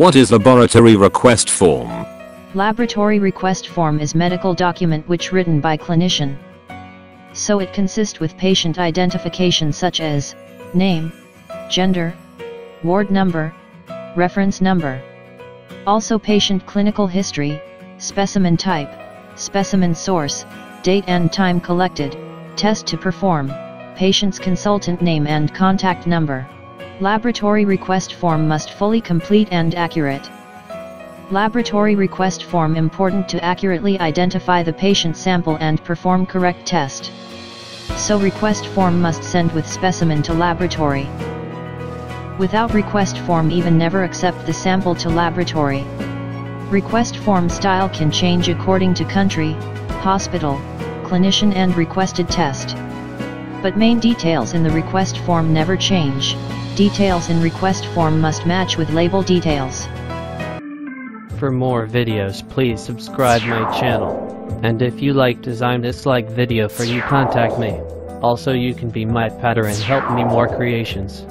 What is laboratory request form? Laboratory request form is medical document which written by clinician. So it consists with patient identification such as name, gender, ward number, reference number. Also patient clinical history, specimen type, specimen source, date and time collected, test to perform, patient's consultant name and contact number. Laboratory request form must fully complete and accurate. Laboratory request form important to accurately identify the patient sample and perform correct test. So request form must send with specimen to laboratory. Without request form even never accept the sample to laboratory. Request form style can change according to country, hospital, clinician and requested test. But main details in the request form never change, details in request form must match with label details. For more videos please subscribe my channel. And if you like design this like video for you contact me. Also you can be my pattern and help me more creations.